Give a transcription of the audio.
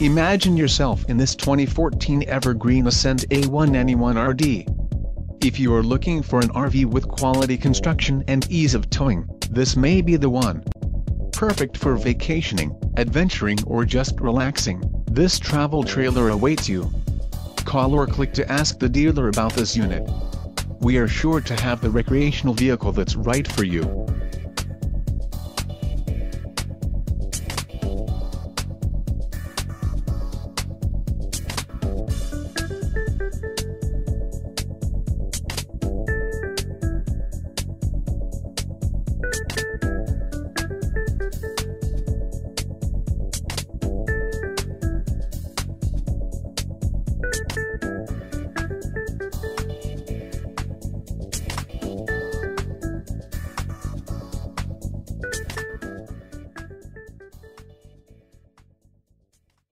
Imagine yourself in this 2014 Evergreen Ascend A1 Anyone RD. If you are looking for an RV with quality construction and ease of towing, this may be the one. Perfect for vacationing, adventuring or just relaxing, this travel trailer awaits you. Call or click to ask the dealer about this unit. We are sure to have the recreational vehicle that's right for you.